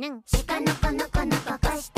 なん。しかのこのこのこかし